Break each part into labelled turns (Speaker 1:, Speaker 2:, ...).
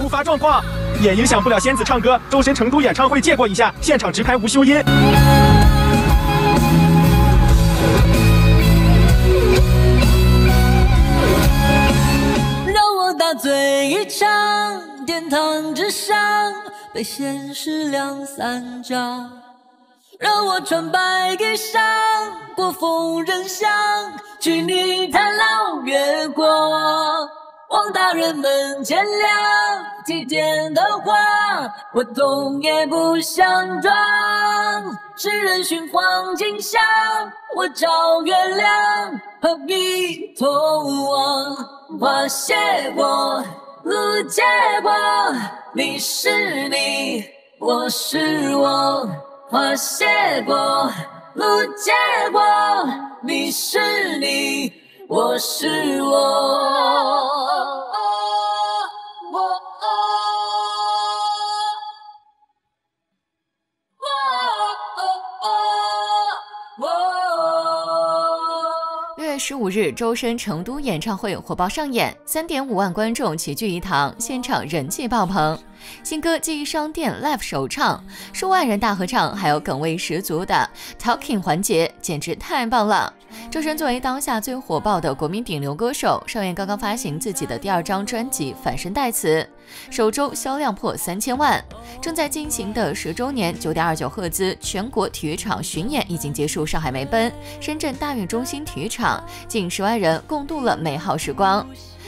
Speaker 1: 突发状况，也影响不了仙子唱歌。周深成都演唱会借过一下，现场直拍无修音。
Speaker 2: 让我大醉一场，殿堂之上被现实两三掌。让我穿白衣裳，过疯人巷，去你探老月光。望大人们见谅，体贴的话，我懂也不想装。世人寻黄金香，我找月亮，何必同往？花谢过，路结过，你是你，我是我。花谢过，路结过，你是你，我是我。
Speaker 3: 十五日，周深成都演唱会火爆上演，三点五万观众齐聚一堂，现场人气爆棚。新歌记忆商店 Live 首唱，数万人大合唱，还有梗味十足的 Talking 环节，简直太棒了。周深作为当下最火爆的国民顶流歌手，上月刚刚发行自己的第二张专辑《反身代词》，首周销量破三千万。正在进行的十周年九点二九赫兹全国体育场巡演已经结束，上海梅奔、深圳大运中心体育场近十万人共度了美好时光。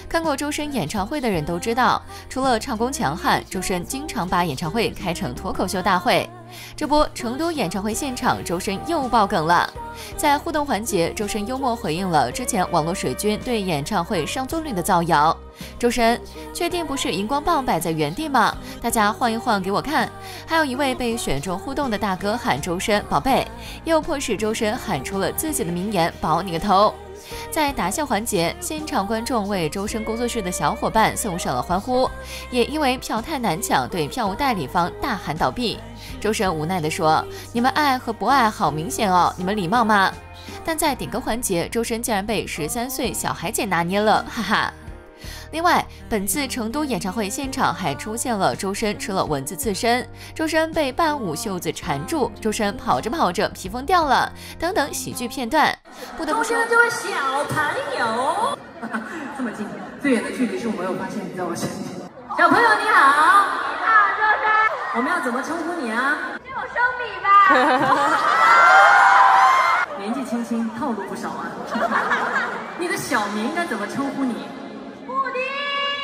Speaker 3: 看过周深演唱会的人都知道，除了唱功强悍，周深经常把演唱会开成脱口秀大会。这波成都演唱会现场，周深又爆梗了。在互动环节，周深幽默回应了之前网络水军对演唱会上座率的造谣。周深，确定不是荧光棒摆在原地吗？大家晃一晃给我看。还有一位被选中互动的大哥喊周深宝贝，又迫使周深喊出了自己的名言：保你个头。在答笑环节，现场观众为周深工作室的小伙伴送上了欢呼，也因为票太难抢，对票务代理方大喊倒闭。周深无奈地说：“你们爱和不爱好明显哦，你们礼貌吗？”但在点歌环节，周深竟然被十三岁小孩姐拿捏了，哈哈。另外，本次成都演唱会现场还出现了周深吃了蚊子刺身，周深被伴舞袖子缠住，周深跑着跑着披风掉了，等等喜剧片段。不得不说，
Speaker 4: 这位小朋友，这么近，最远的距离是我没有发现你在我身边。小朋友你好，
Speaker 5: 你好，周深。
Speaker 4: 我们要怎么称呼你啊？
Speaker 5: 叫我生米吧。
Speaker 4: 年纪轻轻，套路不少啊。你的小名应该怎么称呼你？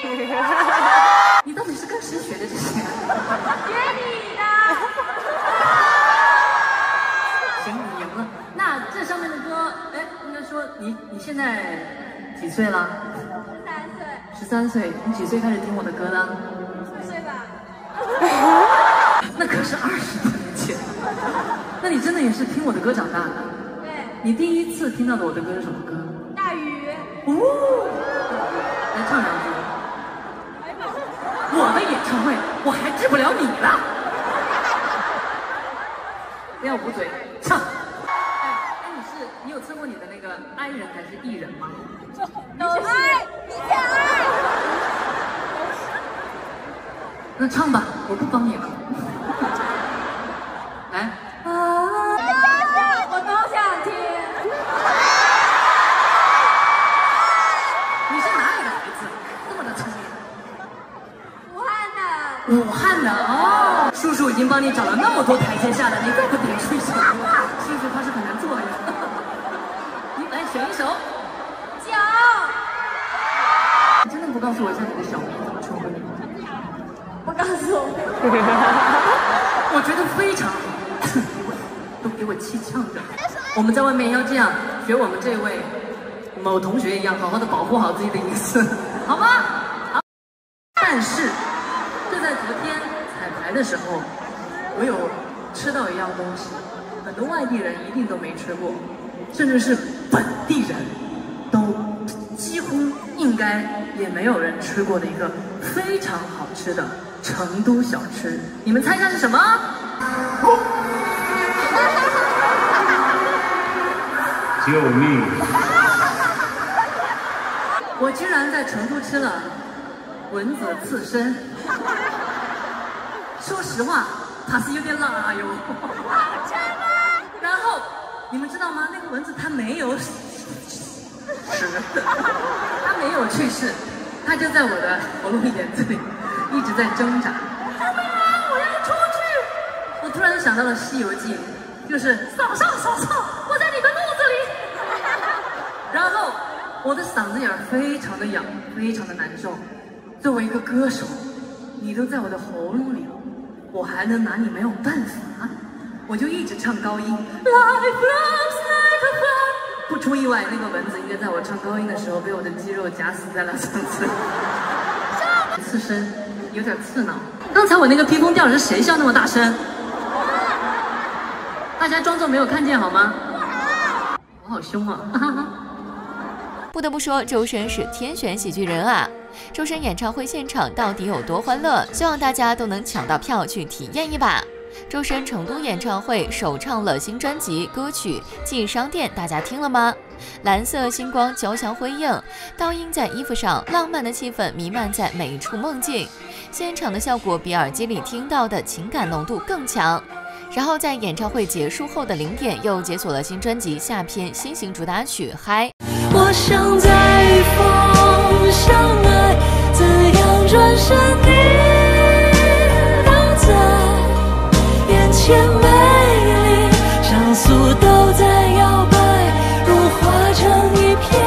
Speaker 4: 你到底是跟谁学的这些？
Speaker 5: 学你的。
Speaker 4: 行，你赢了。那这上面的歌，哎，应该说你你现在几岁了？
Speaker 5: 十三岁。
Speaker 4: 十三岁，你几岁开始听我的歌的？
Speaker 5: 五岁吧。
Speaker 4: 那可是二十多年前。那你真的也是听我的歌长大的？
Speaker 5: 对。
Speaker 4: 你第一次听到的我的歌是什么歌？
Speaker 5: 大雨。
Speaker 4: 哦。来唱两句。我的演唱会，我还治不了你了！不要捂嘴，唱。哎，你是你有测过你的那个爱人还是艺人吗？
Speaker 5: 有爱，你先爱。
Speaker 4: 那唱吧，我不帮你了。来。
Speaker 5: 我都想听。
Speaker 4: 你是哪里的孩子？这么的聪明。武汉的哦，叔叔已经帮你找了那么多台阶下了，你再不点出一首，叔叔他是很难做呀。你来选一首。
Speaker 5: 九。
Speaker 4: 你真的不告诉我一下你的小名怎么称呼你？
Speaker 5: 不告诉我。
Speaker 4: 我 觉得非常好，都给我气呛着。我们在外面要这样，学我们这位某同学一样，好好的保护好自己的隐私，好吗？好。但是就。在昨天彩排的时候，我有吃到一样东西，很多外地人一定都没吃过，甚至是本地人都几乎应该也没有人吃过的一个非常好吃的成都小吃。你们猜一下是什么？
Speaker 6: 救命！
Speaker 4: 我居然在成都吃了蚊子刺身。说实话，它是有点辣哟。然后你们知道吗？那个蚊子它没有死，它没有去世，它就在我的喉咙眼子里一直在挣扎。救命啊我要出去！我突然想到了《西游记》，就是嫂嫂嫂嫂，我在你的肚子里。然后我的嗓子眼儿非常的痒，非常的难受。作为一个歌手，你都在我的喉咙里了，我还能拿你没有办法？我就一直唱高音。Life looks like a flood 不出意外，那个蚊子应该在我唱高音的时候被我的肌肉夹死在了嗓子里，刺身有点刺挠。刚才我那个披风吊是谁笑那么大声？大家装作没有看见好吗？我好凶啊！
Speaker 3: 不得不说，周深是天选喜剧人啊！周深演唱会现场到底有多欢乐？希望大家都能抢到票去体验一把。周深成都演唱会首唱了新专辑歌曲《进商店》，大家听了吗？蓝色星光交相辉映，倒映在衣服上，浪漫的气氛弥漫在每一处梦境。现场的效果比耳机里听到的情感浓度更强。然后在演唱会结束后的零点，又解锁了新专辑下篇新型主打曲《嗨》。
Speaker 2: 我想在风相爱，怎样转身你都在眼前美丽，像素都在摇摆，如化成一片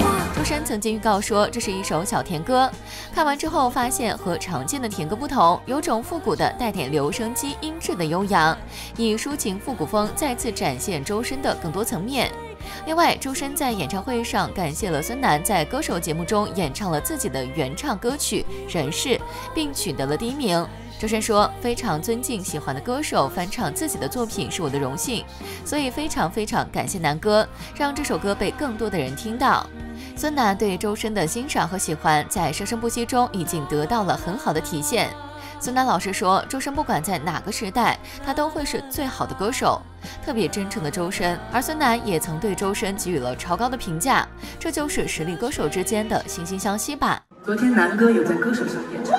Speaker 2: 花。
Speaker 3: 周深曾经预告说这是一首小甜歌，看完之后发现和常见的甜歌不同，有种复古的带点留声机音质的悠扬，以抒情复古风再次展现周深的更多层面。另外，周深在演唱会上感谢了孙楠在歌手节目中演唱了自己的原唱歌曲《人世》，并取得了第一名。周深说：“非常尊敬喜欢的歌手翻唱自己的作品是我的荣幸，所以非常非常感谢南哥，让这首歌被更多的人听到。”孙楠对周深的欣赏和喜欢，在《生生不息》中已经得到了很好的体现。孙楠老师说：“周深不管在哪个时代，他都会是最好的歌手，特别真诚的周深。”而孙楠也曾对周深给予了超高的评价，这就是实力歌手之间的惺惺相惜吧。
Speaker 4: 昨天南哥有在歌手上演唱，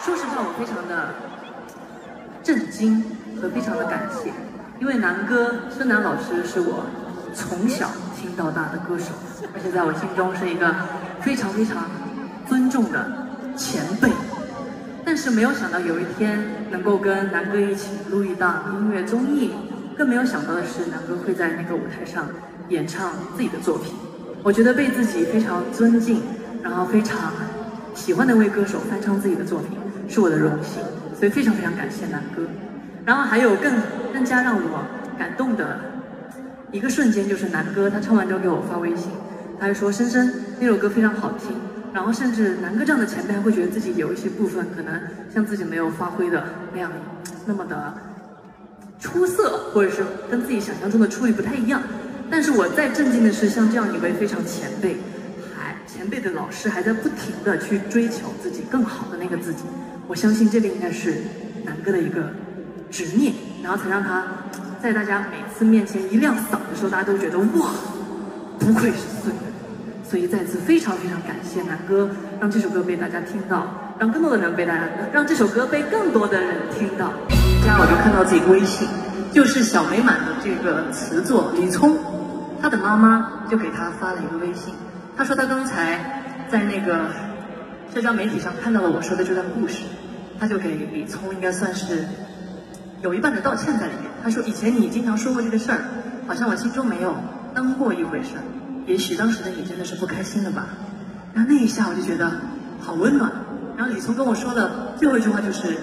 Speaker 4: 说实话，我非常的震惊和非常的感谢，因为南哥孙楠老师是我从小听到大的歌手，而且在我心中是一个非常非常尊重的前辈。但是没有想到有一天能够跟南哥一起录一档音乐综艺，更没有想到的是南哥会在那个舞台上演唱自己的作品。我觉得被自己非常尊敬，然后非常喜欢的一位歌手翻唱自己的作品，是我的荣幸，所以非常非常感谢南哥。然后还有更更加让我感动的一个瞬间，就是南哥他唱完之后给我发微信，他还说：“深深那首歌非常好听。”然后甚至南哥这样的前辈还会觉得自己有一些部分可能像自己没有发挥的那样那么的出色，或者是跟自己想象中的处理不太一样。但是我再震惊的是，像这样一位非常前辈，还前辈的老师还在不停的去追求自己更好的那个自己。我相信这个应该是南哥的一个执念，然后才让他在大家每次面前一亮嗓的时候，大家都觉得哇，不愧是孙。所以再次非常非常感谢南哥，让这首歌被大家听到，让更多的人被大家，让这首歌被更多的人听到。这样我就看到自己微信，就是小美满的这个词作李聪，他的妈妈就给他发了一个微信，他说他刚才在那个社交媒体上看到了我说的这段故事，他就给李聪应该算是有一半的道歉在里面。他说以前你经常说过这个事儿，好像我心中没有当过一回事儿。也许当时的你真的是不开心了吧？然后那一下我就觉得好温暖。然后李聪跟我说的最后一句话就是：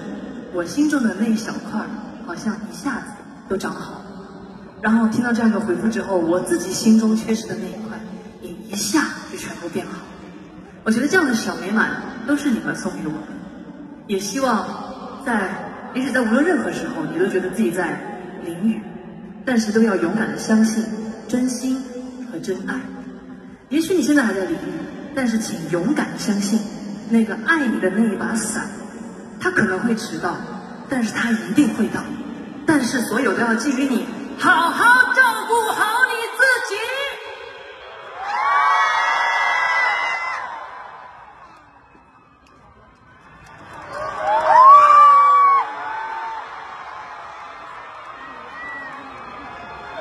Speaker 4: 我心中的那一小块好像一下子都长好。然后听到这样一个回复之后，我自己心中缺失的那一块也一下就全部变好。我觉得这样的小美满都是你们送给我的。也希望在也许在无论任何时候，你都觉得自己在淋雨，但是都要勇敢的相信真心真爱。也许你现在还在淋雨，但是请勇敢相信，那个爱你的那一把伞，它可能会迟到，但是它一定会到。但是所有都要基于你好好照顾好你自己。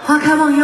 Speaker 4: 花开忘忧。